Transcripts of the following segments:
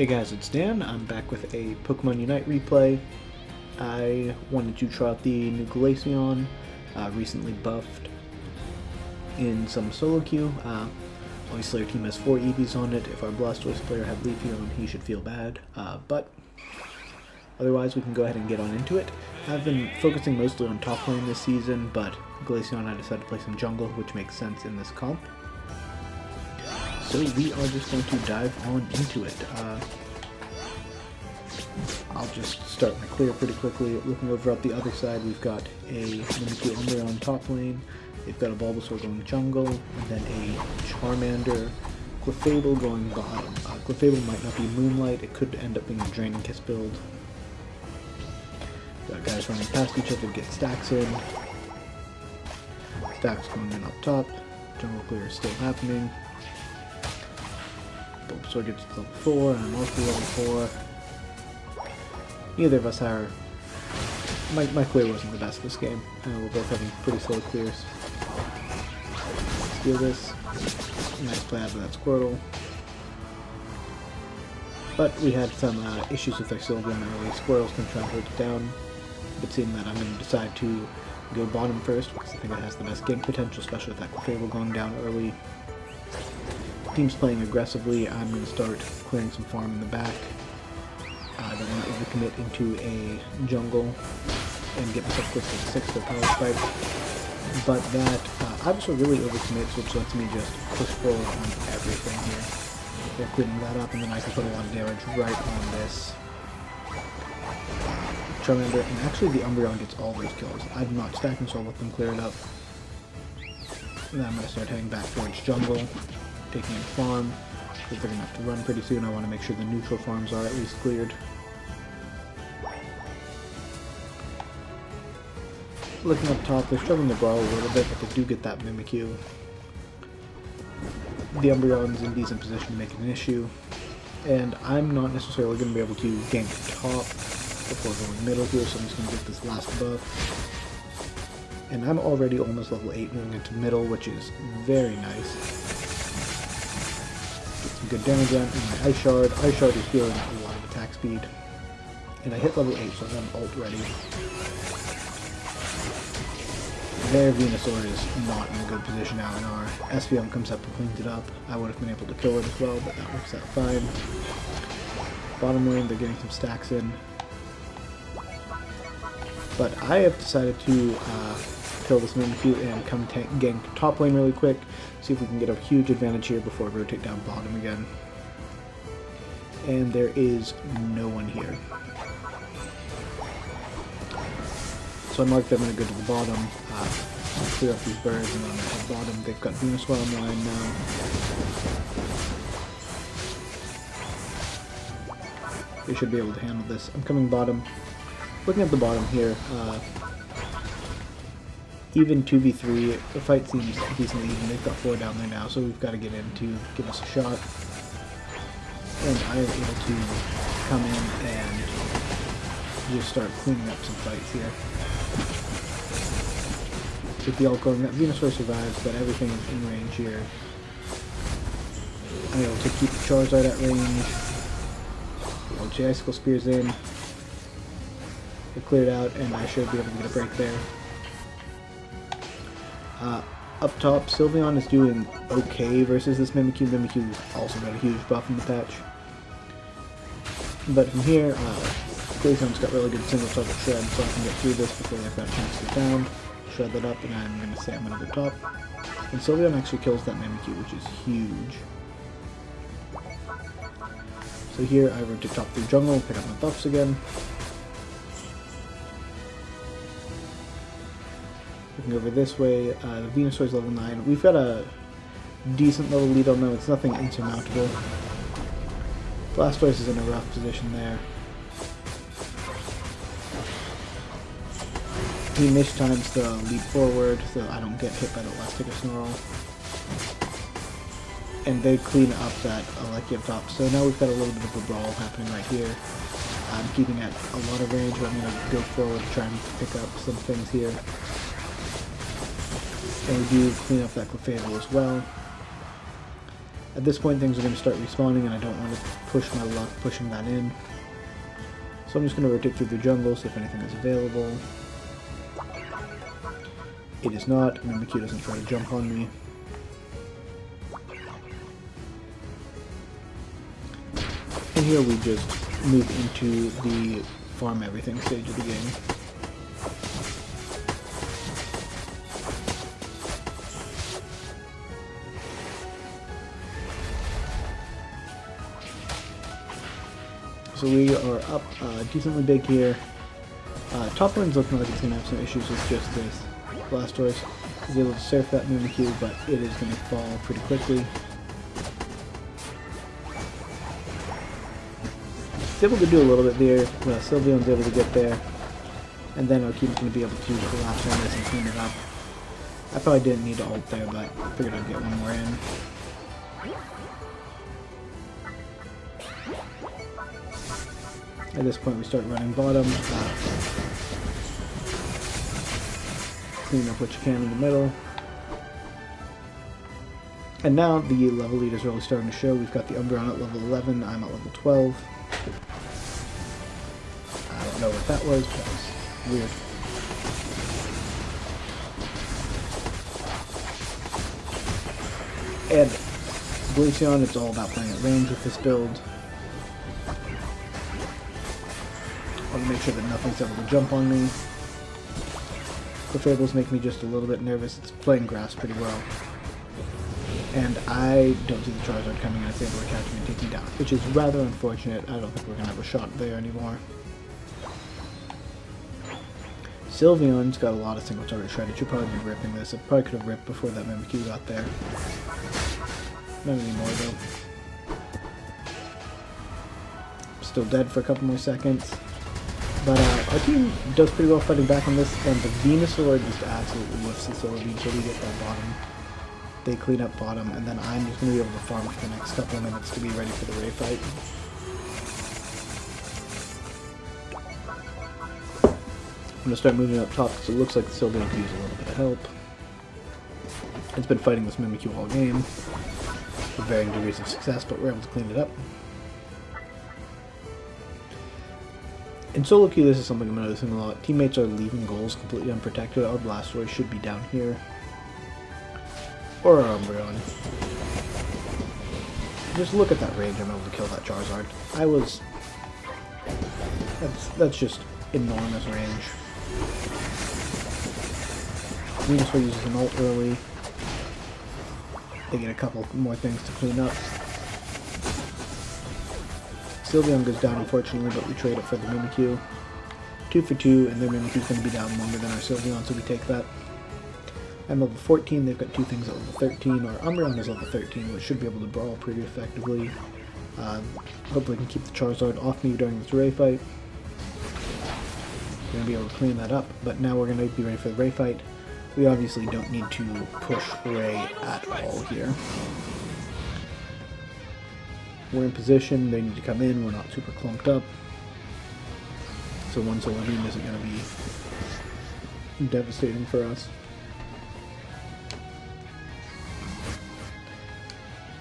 Hey guys, it's Dan. I'm back with a Pokemon Unite replay. I wanted to try out the new Glaceon, uh, recently buffed in some solo queue. Uh, obviously our team has four Eevees on it. If our Blastoise player had Leafeon, he should feel bad. Uh, but otherwise we can go ahead and get on into it. I've been focusing mostly on top lane this season, but Glaceon I decided to play some jungle, which makes sense in this comp. So we are just going to dive on into it. Uh, I'll just start my clear pretty quickly. Looking over at the other side, we've got a Mimikyu Umbreon on top lane. They've got a Bulbasaur going jungle, and then a Charmander, Clefable going bottom. Uh, Clefable might not be Moonlight, it could end up being a Draining Kiss build. Got guys running past each other to get stacks in. Stacks going in up top. Jungle clear is still happening. Bulbasaur get to level 4, and I'm also level 4. Neither of us are... My, my clear wasn't the best this game. Uh, we're both having pretty slow clears. Steal this. Nice play out of that Squirtle. But we had some uh, issues with our Sylveon early. Going to try and hold it down. But seeing that, I'm going to decide to go bottom first because I think it has the best gank potential, especially with that Clefable going down early team's playing aggressively, I'm going to start clearing some farm in the back. I don't want to overcommit into a jungle and get myself close to 6 for power spike. But that, uh, I also really overcommits, which lets me just push forward on everything here. Cleaning that up, and then I can put a lot of damage right on this Charmander, and actually the Umbreon gets all those kills. I'm not stacking, so I'll let them clear it up. And then I'm going to start heading back towards jungle taking a farm, because they're going to have to run pretty soon. I want to make sure the neutral farms are at least cleared. Looking up top, they're struggling to brawl a little bit, but they do get that Mimikyu. The Umbreon's in decent position to make it an issue, and I'm not necessarily going to be able to gank top before going middle here, so I'm just going to get this last buff. And I'm already almost level 8 moving into middle, which is very nice good damage on, and my Ice Shard. Ice Shard is healing a lot of attack speed. And I hit level 8, so I'm ult ready. Their Venusaur is not in a good position now, and our SVM comes up and cleans it up. I would have been able to kill it as well, but that works out fine. Bottom lane, they're getting some stacks in. But I have decided to uh, kill this Mimikyu and come gank top lane really quick. See if we can get a huge advantage here before I rotate down bottom again. And there is no one here. So I mark them to go to the bottom, uh, clear up these birds, and then the bottom they've got Venusaur online now. They should be able to handle this. I'm coming bottom. Looking at the bottom here, uh, even 2v3, the fight seems decently even. They've got four down there now, so we've got to get in to give us a shot. And I am able to come in and just start cleaning up some fights here. With the ult going, that Venusaur survives, but everything is in range here. I'm able to keep the Charizard at range. The Icicle Spear's in. It cleared out, and I should be able to get a break there. Uh, up top, Sylveon is doing okay versus this Mimikyu. Mimikyu also got a huge buff in the patch. But from here, uh, Glaceon's got really good single target shred, so I can get through this before they've got a chance to down. Shred that up, and I'm going to say I'm going to go top. And Sylveon actually kills that Mimikyu, which is huge. So here I run to top through jungle, pick up my buffs again. Looking over this way, uh, the Venusaur is level 9. We've got a decent level lead on them. It's nothing insurmountable. Blastoise is in a rough position there. He mistimes the leap forward, so I don't get hit by the Elastic Snarl. And they clean up that Aleki up top. So now we've got a little bit of a brawl happening right here. I'm keeping at a lot of range, but I'm going to go forward try and pick up some things here. And we do clean up that Clefable as well. At this point, things are going to start respawning, and I don't want to push my luck pushing that in. So I'm just going to rotate through the jungle, see if anything is available. It is not, and Mimikyu doesn't try to jump on me. And here we just move into the farm everything stage of the game. So we are up uh, decently big here. Uh, top lane's looking like it's going to have some issues with just this. Blastoise is able to surf that Mimikyu, but it is going to fall pretty quickly. It's able to do a little bit there. Uh, Sylveon's able to get there. And then Arceus going to be able to collapse on this and clean it up. I probably didn't need to ult there, but I figured I'd get one more in. At this point we start running bottom. Uh, clean up what you can in the middle. And now the level lead is really starting to show. We've got the Umbreon at level 11, I'm at level 12. I don't know what that was, but that was weird. And Glaceon, it's all about playing at range with this build. Want to make sure that nothing's able to jump on me. Clefable's make me just a little bit nervous. It's playing grass pretty well. And I don't see the Charizard coming and it's able to catch me and take me down, which is rather unfortunate. I don't think we're going to have a shot there anymore. Sylveon's got a lot of single target shred. It should probably be ripping this. It probably could have ripped before that Mimikyu got there. Not anymore though. Still dead for a couple more seconds. But uh, our team does pretty well fighting back on this, and the Venusaur just absolutely lifts the Solarbeam until we get that bottom. They clean up bottom, and then I'm just going to be able to farm for the next couple of minutes to be ready for the Ray fight. I'm going to start moving up top because it looks like the Sylveon could use a little bit of help. It's been fighting this Mimikyu all game, with varying degrees of success, but we're able to clean it up. In solo queue, this is something I'm noticing a lot. Teammates are leaving goals completely unprotected. Our Blastoise should be down here. Or our Umbreon. Just look at that range I'm able to kill that Charizard. I was... That's, that's just enormous range. Venusaur uses an ult early. They get a couple more things to clean up. Sylveon goes down unfortunately, but we trade it for the Mimikyu. Two for two, and their Mimikyu's going to be down longer than our Sylveon, so we take that. I'm level 14, they've got two things at level 13. Our Umbreon is level 13, which should be able to brawl pretty effectively. Uh, hopefully can keep the Charizard off me during this Ray fight. We're going to be able to clean that up, but now we're going to be ready for the Ray fight. We obviously don't need to push Ray at all here. We're in position, they need to come in, we're not super clumped up. So one solar isn't going to be devastating for us.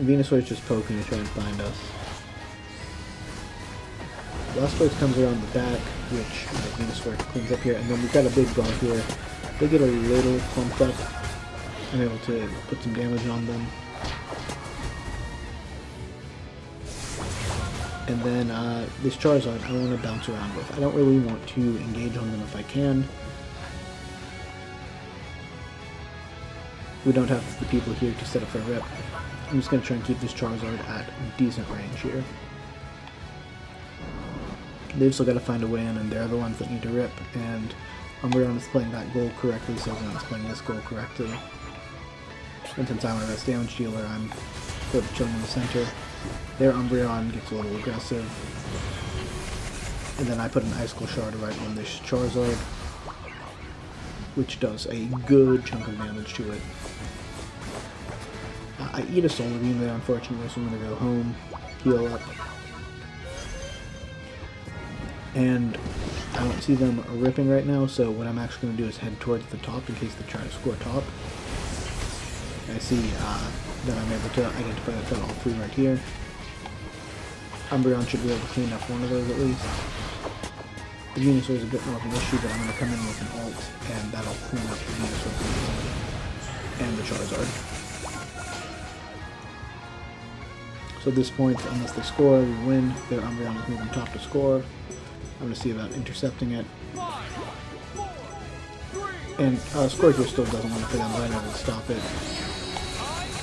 Venusaur is just poking to try and find us. Blastoise comes around the back, which know, Venusaur cleans up here, and then we've got a big brawl here. They get a little clumped up. I'm able to put some damage on them. And then uh, this Charizard I want to bounce around with. I don't really want to engage on them if I can. We don't have the people here to set up for a rip. I'm just going to try and keep this Charizard at decent range here. They've still got to find a way in, and they're the ones that need to rip, and Umbreon is playing that goal correctly, Sylveon is playing this goal correctly. And since I'm a damage dealer, I'm sort of chilling in the center. Their Umbreon gets a little aggressive. And then I put an Icicle Shard right on this Charizard, which does a good chunk of damage to it. Uh, I eat a Solar Beam there, unfortunately, so I'm going to go home, heal up. And I don't see them ripping right now, so what I'm actually going to do is head towards the top in case they try to score top. I see uh, then I'm able to identify that all three right here. Umbreon should be able to clean up one of those at least. The Venusaur is a bit more of an issue, but I'm going to come in with an alt, and that'll clean up the Venusaur and the Charizard. So at this point, unless they score, we win. Their Umbreon is moving top to score. I'm going to see about intercepting it. And uh, Scorpio still doesn't want to fit on, able to stop it.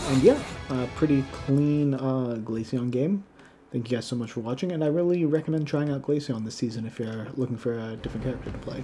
And yeah, uh, pretty clean uh, Glaceon game. Thank you guys so much for watching, and I really recommend trying out Glaceon this season if you're looking for a different character to play.